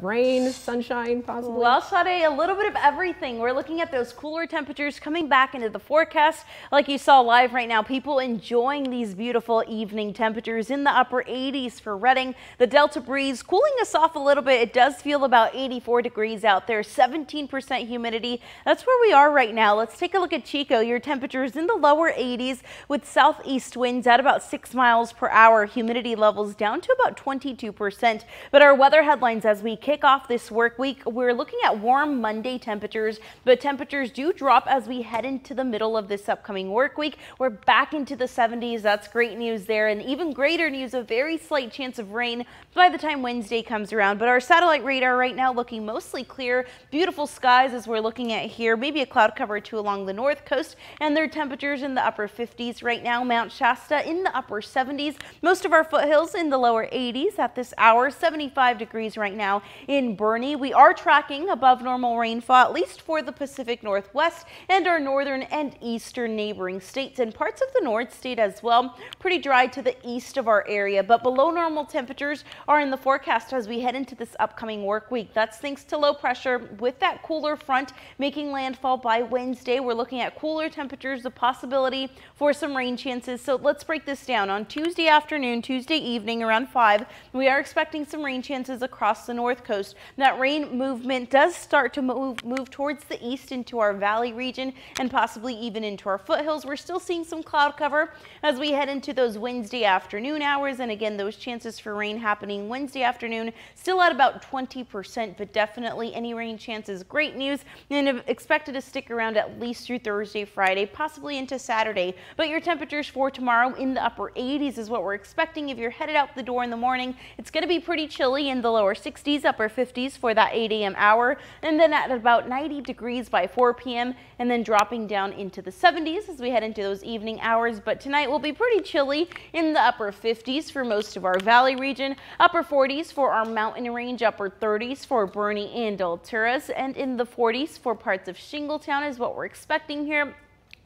Rain, sunshine, possibly? Well, Sade, a little bit of everything. We're looking at those cooler temperatures coming back into the forecast. Like you saw live right now, people enjoying these beautiful evening temperatures in the upper 80s for Redding. The Delta breeze cooling us off a little bit. It does feel about 84 degrees out there, 17% humidity. That's where we are right now. Let's take a look at Chico. Your temperature is in the lower 80s with southeast winds at about 6 miles per hour. Humidity levels down to about 22%. But our weather headlines as we kick off this work week, we're looking at warm Monday temperatures, but temperatures do drop as we head into the middle of this upcoming work week. We're back into the 70s. That's great news there. And even greater news, a very slight chance of rain by the time Wednesday comes around. But our satellite radar right now looking mostly clear. Beautiful skies as we're looking at here. Maybe a cloud cover or two along the north coast. And their temperatures in the upper 50s right now. Mount Shasta in the upper 70s. Most of our foothills in the lower 80s at this hour. 75 degrees right now in Burney. We are tracking above normal rainfall, at least for the Pacific Northwest and our northern and eastern neighboring states and parts of the North State as well. Pretty dry to the east of our area, but below normal temperatures are in the forecast as we head into this upcoming work week. That's thanks to low pressure with that cooler front making landfall by Wednesday. We're looking at cooler temperatures, the possibility for some rain chances. So let's break this down. On Tuesday afternoon, Tuesday evening around 5, we are expecting some rain chances across the north coast. That rain movement does start to move, move towards the east into our valley region and possibly even into our foothills. We're still seeing some cloud cover as we head into those Wednesday afternoon hours. And again, those chances for rain happening Wednesday afternoon still at about 20%, but definitely any rain chances great news and expected to stick around at least through Thursday, Friday, possibly into Saturday. But your temperatures for tomorrow in the upper 80s is what we're expecting. If you're headed out the door in the morning, it's going to be pretty chilly in the lower 60s, upper 50s for that 8 a.m. hour, and then at about 90 degrees by 4 p.m. and then dropping down into the 70s as we head into those evening hours. But tonight will be pretty chilly in the upper 50s for most of our valley region, upper 40s for our mountain range, upper 30s for Burney and Alturas, and in the 40s for parts of Shingletown is what we're expecting here.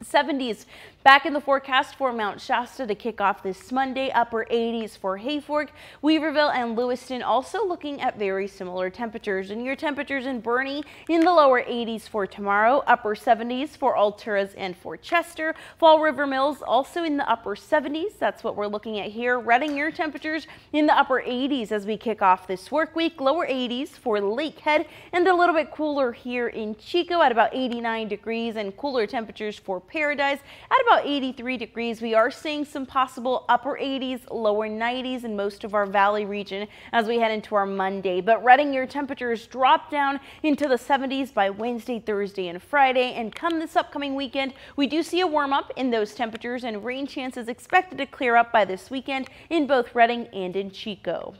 70s back in the forecast for Mount Shasta to kick off this Monday, upper 80s for Hayfork, Weaverville and Lewiston also looking at very similar temperatures. And your temperatures in Burney in the lower 80s for tomorrow, upper 70s for Alturas and for Chester. Fall River Mills also in the upper 70s. That's what we're looking at here. Redding your temperatures in the upper 80s as we kick off this work week, lower 80s for Lakehead and a little bit cooler here in Chico at about 89 degrees and cooler temperatures for Paradise at about 83 degrees. We are seeing some possible upper 80s, lower 90s in most of our valley region as we head into our Monday. But Redding, your temperatures drop down into the 70s by Wednesday, Thursday, and Friday. And come this upcoming weekend, we do see a warm up in those temperatures and rain chances expected to clear up by this weekend in both Redding and in Chico.